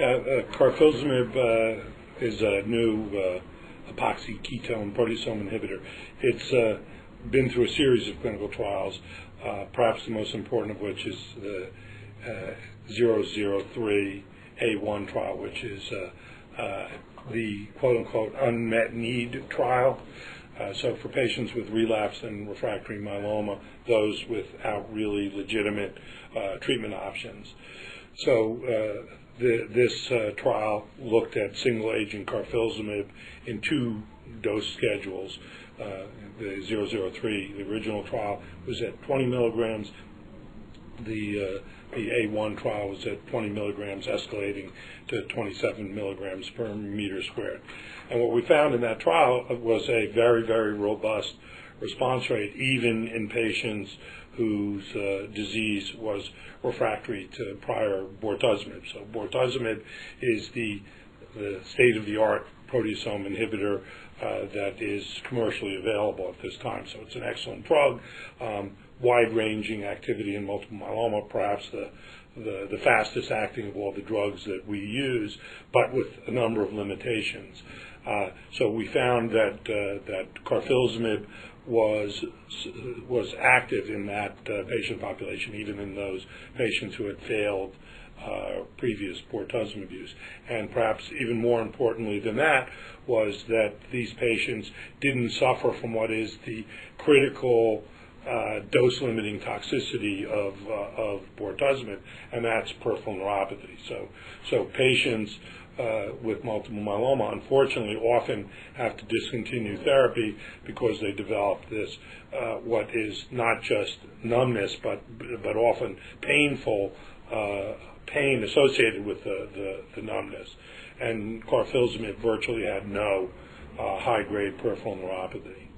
Uh, uh, carfilzomib uh, is a new uh, epoxy ketone proteasome inhibitor. It's uh, been through a series of clinical trials, perhaps the most important of which is the uh, 003A1 trial, which is the quote-unquote unmet need trial. So for patients with relapse and refractory myeloma, those without really legitimate treatment options. So uh, the, this uh, trial looked at single-agent carfilzomib in two dose schedules. Uh, the 003, the original trial, was at 20 milligrams. The the A1 trial was at 20 milligrams, escalating to 27 milligrams per meter squared. And what we found in that trial was a very, very robust response rate, even in patients whose uh, disease was refractory to prior bortezomib. So bortezomib is the, the state-of-the-art proteasome inhibitor uh, that is commercially available at this time. So it's an excellent drug, um, wide-ranging activity in multiple myeloma, perhaps the, the, the fastest acting of all the drugs that we use, but with a number of limitations. Uh, so we found that uh, that carfilzomib was was active in that uh, patient population, even in those patients who had failed uh, previous bortezomib use. And perhaps even more importantly than that was that these patients didn't suffer from what is the critical uh, dose-limiting toxicity of uh, of bortezomib, and that's peripheral neuropathy. So so patients uh, with multiple myeloma, unfortunately, often have to discontinue therapy because they develop this, uh, what is not just numbness, but but often painful uh, pain associated with the, the, the, numbness. And carfilzomib virtually had no uh, high-grade peripheral neuropathy.